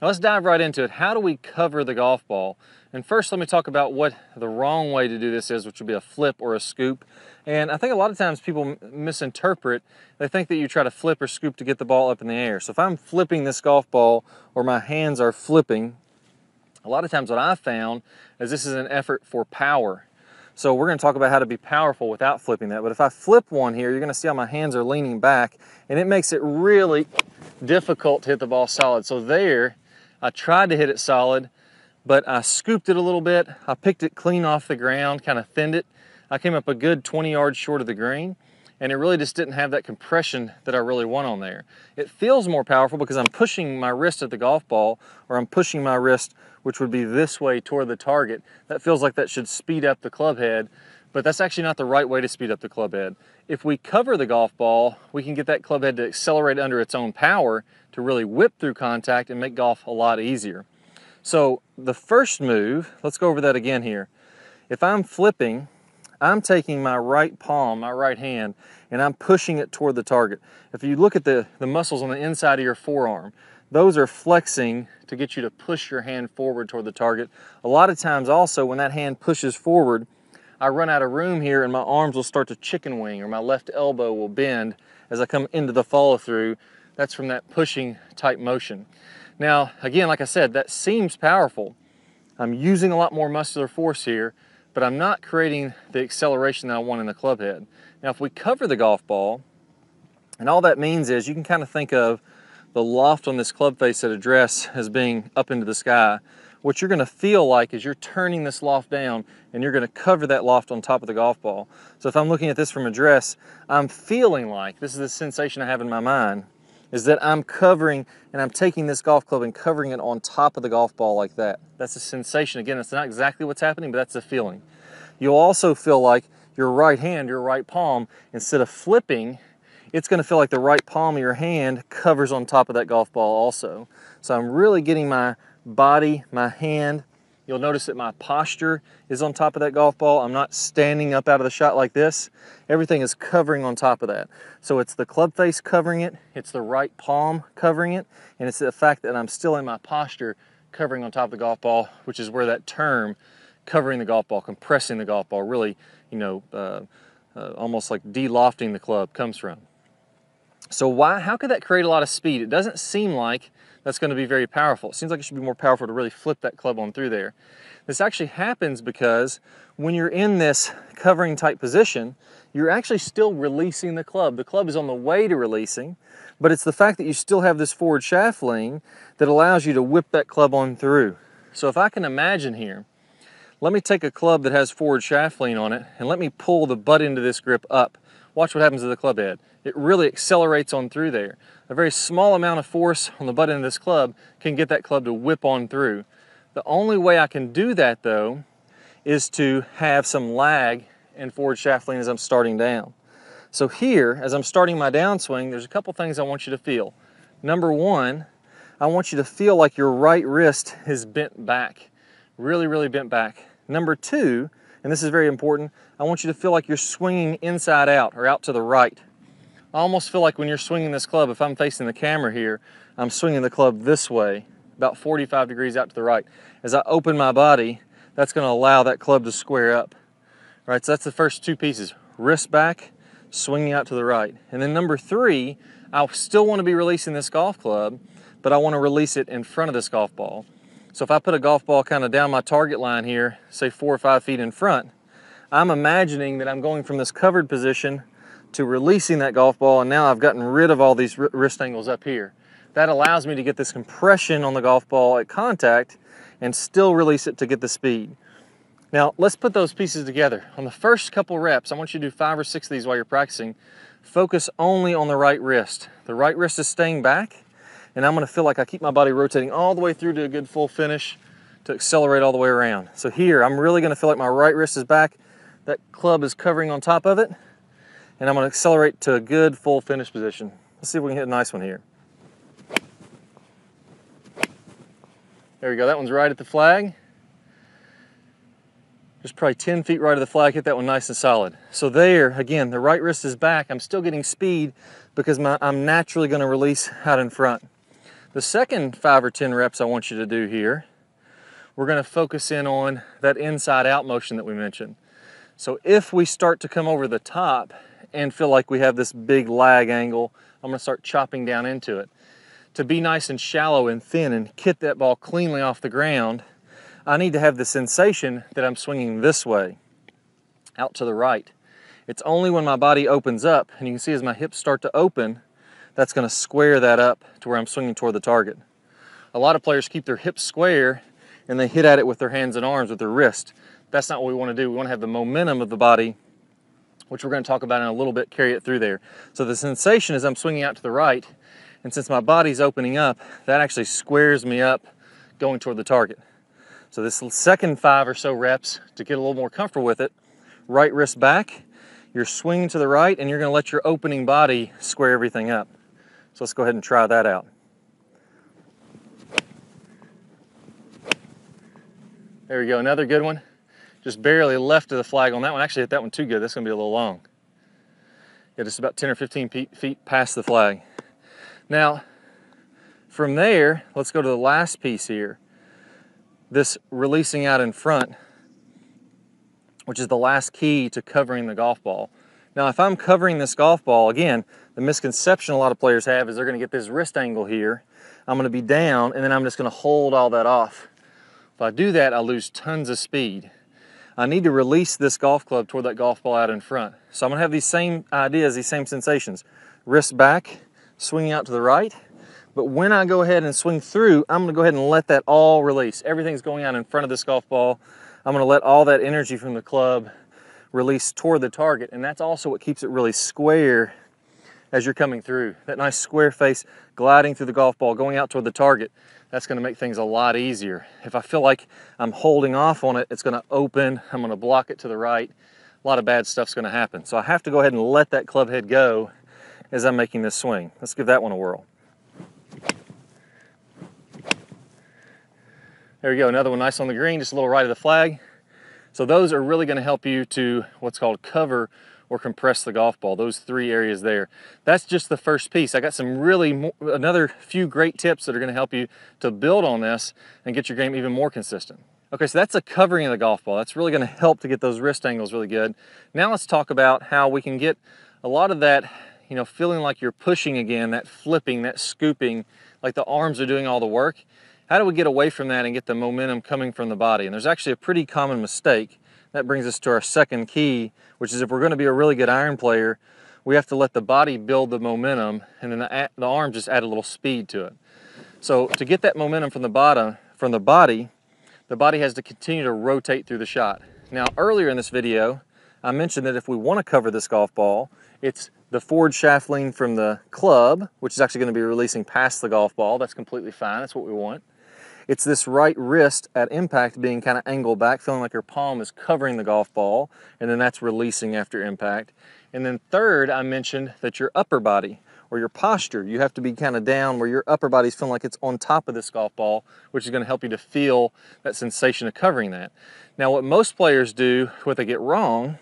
Now let's dive right into it. How do we cover the golf ball? And first, let me talk about what the wrong way to do this is, which would be a flip or a scoop. And I think a lot of times people misinterpret. They think that you try to flip or scoop to get the ball up in the air. So if I'm flipping this golf ball or my hands are flipping, a lot of times what I've found is this is an effort for power. So we're gonna talk about how to be powerful without flipping that. But if I flip one here, you're gonna see how my hands are leaning back and it makes it really difficult to hit the ball solid. So there, I tried to hit it solid, but I scooped it a little bit. I picked it clean off the ground, kind of thinned it. I came up a good 20 yards short of the green and it really just didn't have that compression that I really want on there. It feels more powerful because I'm pushing my wrist at the golf ball or I'm pushing my wrist, which would be this way toward the target. That feels like that should speed up the club head, but that's actually not the right way to speed up the club head. If we cover the golf ball, we can get that club head to accelerate under its own power to really whip through contact and make golf a lot easier. So the first move, let's go over that again here. If I'm flipping, I'm taking my right palm, my right hand, and I'm pushing it toward the target. If you look at the, the muscles on the inside of your forearm, those are flexing to get you to push your hand forward toward the target. A lot of times also when that hand pushes forward, I run out of room here and my arms will start to chicken wing or my left elbow will bend as I come into the follow through. That's from that pushing type motion. Now, again, like I said, that seems powerful. I'm using a lot more muscular force here, but I'm not creating the acceleration that I want in the club head. Now, if we cover the golf ball, and all that means is you can kind of think of the loft on this club face at address as being up into the sky. What you're gonna feel like is you're turning this loft down and you're gonna cover that loft on top of the golf ball. So if I'm looking at this from address, I'm feeling like, this is the sensation I have in my mind, is that I'm covering and I'm taking this golf club and covering it on top of the golf ball like that. That's a sensation. Again, it's not exactly what's happening, but that's the feeling. You'll also feel like your right hand, your right palm, instead of flipping, it's gonna feel like the right palm of your hand covers on top of that golf ball also. So I'm really getting my body, my hand, You'll notice that my posture is on top of that golf ball. I'm not standing up out of the shot like this. Everything is covering on top of that. So it's the club face covering it, it's the right palm covering it, and it's the fact that I'm still in my posture covering on top of the golf ball, which is where that term covering the golf ball, compressing the golf ball, really, you know, uh, uh, almost like de-lofting the club comes from. So why, how could that create a lot of speed? It doesn't seem like that's going to be very powerful. It seems like it should be more powerful to really flip that club on through there. This actually happens because when you're in this covering type position, you're actually still releasing the club. The club is on the way to releasing, but it's the fact that you still have this forward shaft lean that allows you to whip that club on through. So if I can imagine here, let me take a club that has forward shaft lean on it and let me pull the butt into this grip up. Watch what happens to the club head. It really accelerates on through there a very small amount of force on the butt end of this club can get that club to whip on through. The only way I can do that though is to have some lag in forward shaft lean as I'm starting down. So here, as I'm starting my downswing, there's a couple things I want you to feel. Number one, I want you to feel like your right wrist is bent back, really, really bent back. Number two, and this is very important, I want you to feel like you're swinging inside out or out to the right. I almost feel like when you're swinging this club, if I'm facing the camera here, I'm swinging the club this way, about 45 degrees out to the right. As I open my body, that's gonna allow that club to square up. All right, so that's the first two pieces. Wrist back, swinging out to the right. And then number three, I still wanna be releasing this golf club, but I wanna release it in front of this golf ball. So if I put a golf ball kind of down my target line here, say four or five feet in front, I'm imagining that I'm going from this covered position to releasing that golf ball and now I've gotten rid of all these wrist angles up here. That allows me to get this compression on the golf ball at contact and still release it to get the speed. Now let's put those pieces together. On the first couple reps, I want you to do five or six of these while you're practicing. Focus only on the right wrist. The right wrist is staying back and I'm gonna feel like I keep my body rotating all the way through to a good full finish to accelerate all the way around. So here, I'm really gonna feel like my right wrist is back. That club is covering on top of it and I'm gonna accelerate to a good full finish position. Let's see if we can hit a nice one here. There we go, that one's right at the flag. Just probably 10 feet right of the flag, hit that one nice and solid. So there, again, the right wrist is back. I'm still getting speed because my, I'm naturally gonna release out in front. The second five or 10 reps I want you to do here, we're gonna focus in on that inside out motion that we mentioned. So if we start to come over the top and feel like we have this big lag angle, I'm gonna start chopping down into it. To be nice and shallow and thin and hit that ball cleanly off the ground, I need to have the sensation that I'm swinging this way, out to the right. It's only when my body opens up, and you can see as my hips start to open, that's gonna square that up to where I'm swinging toward the target. A lot of players keep their hips square and they hit at it with their hands and arms, with their wrist. That's not what we wanna do. We wanna have the momentum of the body, which we're gonna talk about in a little bit, carry it through there. So the sensation is I'm swinging out to the right, and since my body's opening up, that actually squares me up going toward the target. So this second five or so reps, to get a little more comfortable with it, right wrist back, you're swinging to the right and you're gonna let your opening body square everything up. So let's go ahead and try that out. There we go, another good one. Just barely left of the flag on that one. Actually hit that one too good, that's gonna be a little long. Yeah, just about 10 or 15 feet past the flag. Now, from there, let's go to the last piece here. This releasing out in front which is the last key to covering the golf ball. Now, if I'm covering this golf ball, again, the misconception a lot of players have is they're gonna get this wrist angle here. I'm gonna be down, and then I'm just gonna hold all that off. If I do that, I lose tons of speed. I need to release this golf club toward that golf ball out in front. So I'm gonna have these same ideas, these same sensations. Wrist back, swinging out to the right. But when I go ahead and swing through, I'm gonna go ahead and let that all release. Everything's going out in front of this golf ball. I'm gonna let all that energy from the club release toward the target. And that's also what keeps it really square as you're coming through. That nice square face gliding through the golf ball, going out toward the target. That's gonna make things a lot easier. If I feel like I'm holding off on it, it's gonna open, I'm gonna block it to the right. A lot of bad stuff's gonna happen. So I have to go ahead and let that club head go as I'm making this swing. Let's give that one a whirl. There we go, another one nice on the green, just a little right of the flag. So those are really gonna help you to what's called cover or compress the golf ball, those three areas there. That's just the first piece. I got some really, another few great tips that are gonna help you to build on this and get your game even more consistent. Okay, so that's a covering of the golf ball. That's really gonna help to get those wrist angles really good. Now let's talk about how we can get a lot of that, you know, feeling like you're pushing again, that flipping, that scooping, like the arms are doing all the work. How do we get away from that and get the momentum coming from the body? And there's actually a pretty common mistake. That brings us to our second key, which is if we're gonna be a really good iron player, we have to let the body build the momentum and then the, the arm just add a little speed to it. So to get that momentum from the bottom, from the body, the body has to continue to rotate through the shot. Now earlier in this video, I mentioned that if we wanna cover this golf ball, it's the forward shaft lean from the club, which is actually gonna be releasing past the golf ball. That's completely fine, that's what we want. It's this right wrist at impact being kind of angled back, feeling like your palm is covering the golf ball, and then that's releasing after impact. And then third, I mentioned that your upper body or your posture, you have to be kind of down where your upper body's feeling like it's on top of this golf ball, which is gonna help you to feel that sensation of covering that. Now, what most players do, what they get wrong,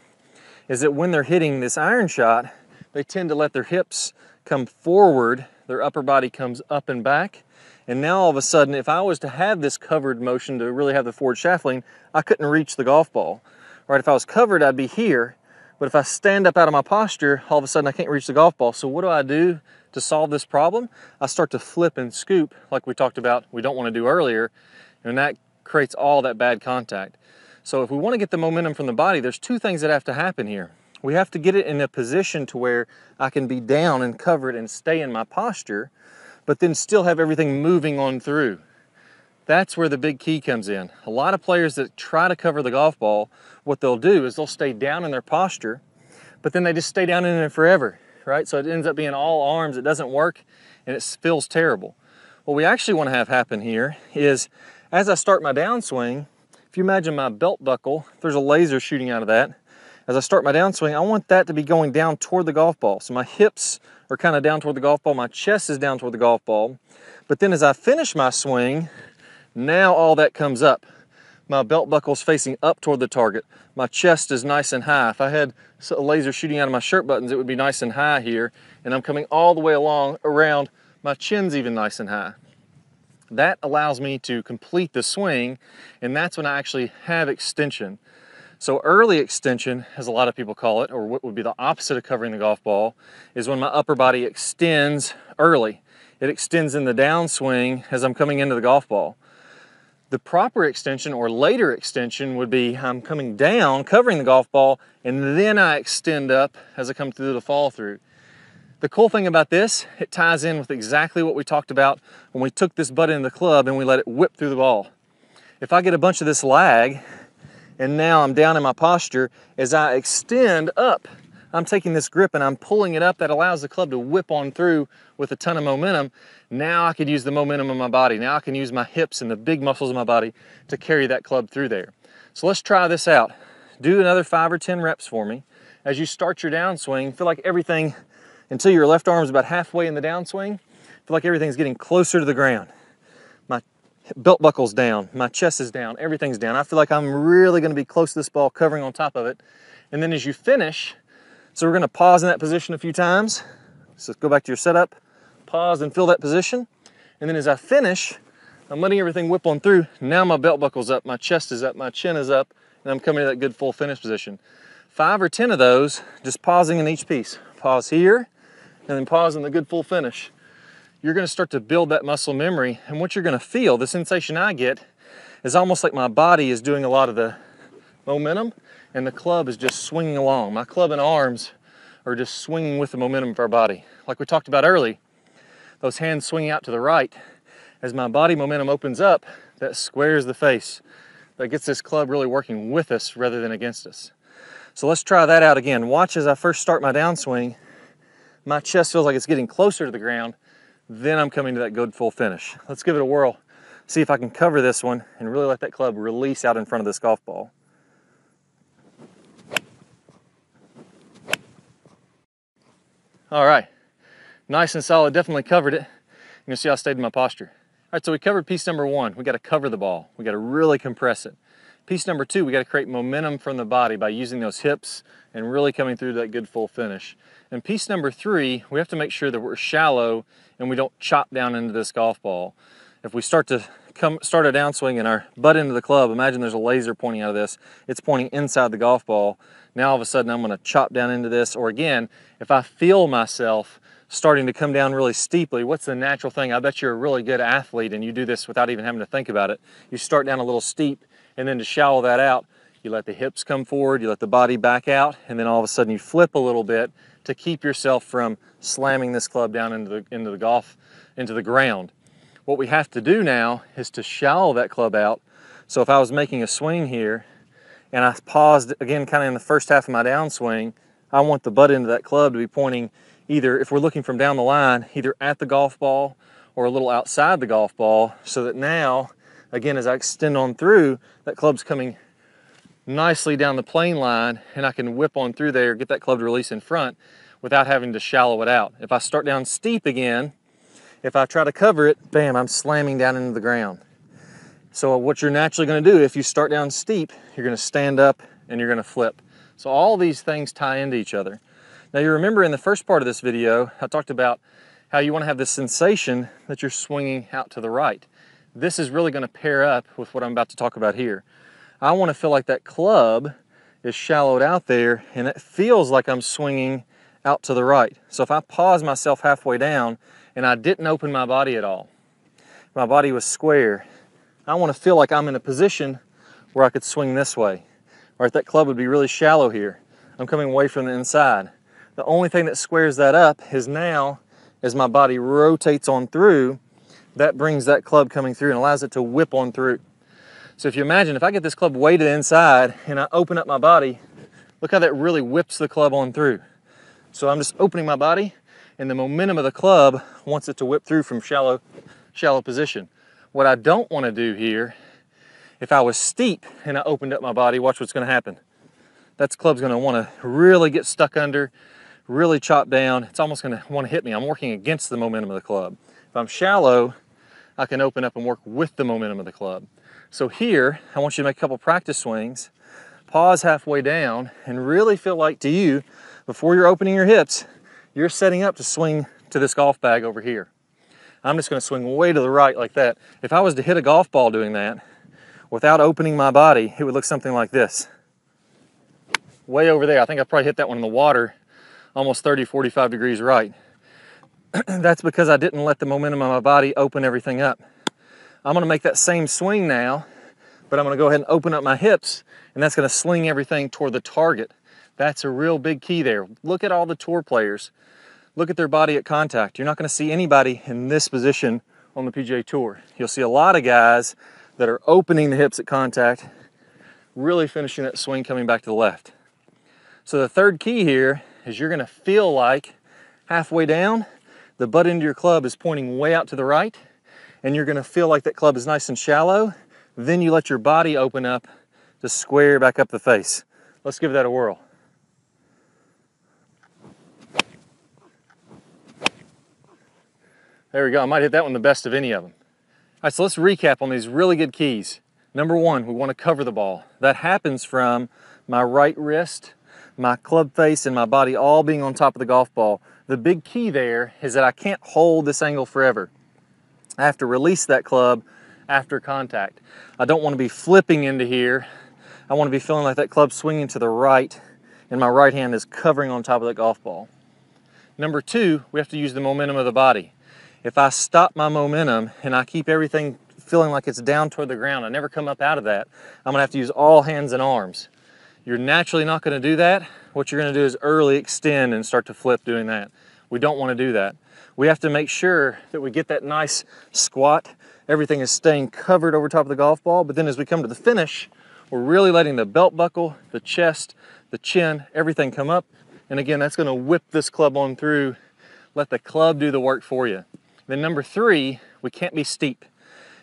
is that when they're hitting this iron shot, they tend to let their hips come forward, their upper body comes up and back, and now all of a sudden, if I was to have this covered motion to really have the forward shaft lean, I couldn't reach the golf ball. Right, if I was covered, I'd be here. But if I stand up out of my posture, all of a sudden I can't reach the golf ball. So what do I do to solve this problem? I start to flip and scoop like we talked about we don't want to do earlier. And that creates all that bad contact. So if we want to get the momentum from the body, there's two things that have to happen here. We have to get it in a position to where I can be down and covered and stay in my posture but then still have everything moving on through. That's where the big key comes in. A lot of players that try to cover the golf ball, what they'll do is they'll stay down in their posture, but then they just stay down in it forever, right? So it ends up being all arms, it doesn't work, and it feels terrible. What we actually want to have happen here is as I start my downswing, if you imagine my belt buckle, there's a laser shooting out of that. As I start my downswing, I want that to be going down toward the golf ball. So my hips are kind of down toward the golf ball. My chest is down toward the golf ball. But then as I finish my swing, now all that comes up. My belt buckle's facing up toward the target. My chest is nice and high. If I had a laser shooting out of my shirt buttons, it would be nice and high here. And I'm coming all the way along around. My chin's even nice and high. That allows me to complete the swing, and that's when I actually have extension. So early extension, as a lot of people call it, or what would be the opposite of covering the golf ball, is when my upper body extends early. It extends in the downswing as I'm coming into the golf ball. The proper extension or later extension would be I'm coming down, covering the golf ball, and then I extend up as I come through the follow through. The cool thing about this, it ties in with exactly what we talked about when we took this butt into the club and we let it whip through the ball. If I get a bunch of this lag, and now I'm down in my posture, as I extend up, I'm taking this grip and I'm pulling it up that allows the club to whip on through with a ton of momentum. Now I could use the momentum of my body. Now I can use my hips and the big muscles of my body to carry that club through there. So let's try this out. Do another five or 10 reps for me. As you start your downswing, feel like everything until your left arm is about halfway in the downswing. Feel like everything's getting closer to the ground. Belt buckle's down, my chest is down, everything's down. I feel like I'm really gonna be close to this ball, covering on top of it. And then as you finish, so we're gonna pause in that position a few times. So go back to your setup, pause and feel that position. And then as I finish, I'm letting everything whip on through. Now my belt buckle's up, my chest is up, my chin is up, and I'm coming to that good full finish position. Five or 10 of those, just pausing in each piece. Pause here, and then pause in the good full finish, you're gonna start to build that muscle memory. And what you're gonna feel, the sensation I get, is almost like my body is doing a lot of the momentum and the club is just swinging along. My club and arms are just swinging with the momentum of our body. Like we talked about early, those hands swinging out to the right. As my body momentum opens up, that squares the face. That gets this club really working with us rather than against us. So let's try that out again. Watch as I first start my downswing my chest feels like it's getting closer to the ground, then I'm coming to that good full finish. Let's give it a whirl, see if I can cover this one and really let that club release out in front of this golf ball. All right, nice and solid, definitely covered it. You can see I stayed in my posture. All right, so we covered piece number one. We gotta cover the ball. We gotta really compress it. Piece number two, we gotta create momentum from the body by using those hips and really coming through that good full finish. And piece number three, we have to make sure that we're shallow and we don't chop down into this golf ball. If we start to come start a downswing and our butt into the club, imagine there's a laser pointing out of this. It's pointing inside the golf ball. Now all of a sudden I'm gonna chop down into this. Or again, if I feel myself starting to come down really steeply, what's the natural thing? I bet you're a really good athlete and you do this without even having to think about it. You start down a little steep and then to shallow that out, you let the hips come forward, you let the body back out, and then all of a sudden you flip a little bit to keep yourself from slamming this club down into the, into the golf, into the ground. What we have to do now is to shallow that club out. So if I was making a swing here and I paused again kind of in the first half of my downswing, I want the butt end of that club to be pointing either, if we're looking from down the line, either at the golf ball or a little outside the golf ball so that now, again, as I extend on through, that club's coming nicely down the plane line and I can whip on through there, get that club to release in front without having to shallow it out. If I start down steep again, if I try to cover it, bam, I'm slamming down into the ground. So what you're naturally gonna do if you start down steep, you're gonna stand up and you're gonna flip. So all these things tie into each other. Now you remember in the first part of this video, I talked about how you wanna have this sensation that you're swinging out to the right. This is really gonna pair up with what I'm about to talk about here. I want to feel like that club is shallowed out there and it feels like I'm swinging out to the right. So if I pause myself halfway down and I didn't open my body at all, my body was square, I want to feel like I'm in a position where I could swing this way. Or that club would be really shallow here. I'm coming away from the inside. The only thing that squares that up is now, as my body rotates on through, that brings that club coming through and allows it to whip on through. So if you imagine, if I get this club weighted inside and I open up my body, look how that really whips the club on through. So I'm just opening my body and the momentum of the club wants it to whip through from shallow, shallow position. What I don't wanna do here, if I was steep and I opened up my body, watch what's gonna happen. That club's gonna wanna really get stuck under, really chop down. It's almost gonna wanna hit me. I'm working against the momentum of the club. If I'm shallow, I can open up and work with the momentum of the club. So here, I want you to make a couple practice swings, pause halfway down, and really feel like to you, before you're opening your hips, you're setting up to swing to this golf bag over here. I'm just gonna swing way to the right like that. If I was to hit a golf ball doing that, without opening my body, it would look something like this. Way over there, I think I probably hit that one in the water, almost 30, 45 degrees right. That's because I didn't let the momentum of my body open everything up. I'm gonna make that same swing now, but I'm gonna go ahead and open up my hips, and that's gonna sling everything toward the target. That's a real big key there. Look at all the tour players. Look at their body at contact. You're not gonna see anybody in this position on the PGA Tour. You'll see a lot of guys that are opening the hips at contact, really finishing that swing coming back to the left. So the third key here is you're gonna feel like halfway down, the butt end of your club is pointing way out to the right, and you're gonna feel like that club is nice and shallow. Then you let your body open up to square back up the face. Let's give that a whirl. There we go. I might hit that one the best of any of them. All right, so let's recap on these really good keys. Number one, we want to cover the ball. That happens from my right wrist, my club face, and my body all being on top of the golf ball. The big key there is that I can't hold this angle forever. I have to release that club after contact. I don't want to be flipping into here. I want to be feeling like that club swinging to the right and my right hand is covering on top of that golf ball. Number two, we have to use the momentum of the body if I stop my momentum and I keep everything feeling like it's down toward the ground, I never come up out of that, I'm gonna have to use all hands and arms. You're naturally not gonna do that. What you're gonna do is early extend and start to flip doing that. We don't wanna do that. We have to make sure that we get that nice squat. Everything is staying covered over top of the golf ball, but then as we come to the finish, we're really letting the belt buckle, the chest, the chin, everything come up. And again, that's gonna whip this club on through. Let the club do the work for you. Then number three, we can't be steep.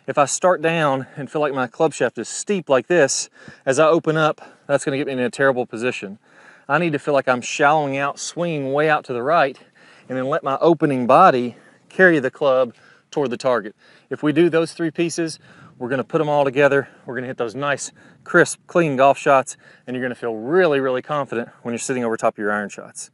If I start down and feel like my club shaft is steep like this, as I open up, that's gonna get me in a terrible position. I need to feel like I'm shallowing out, swinging way out to the right, and then let my opening body carry the club toward the target. If we do those three pieces, we're gonna put them all together. We're gonna hit those nice, crisp, clean golf shots, and you're gonna feel really, really confident when you're sitting over top of your iron shots.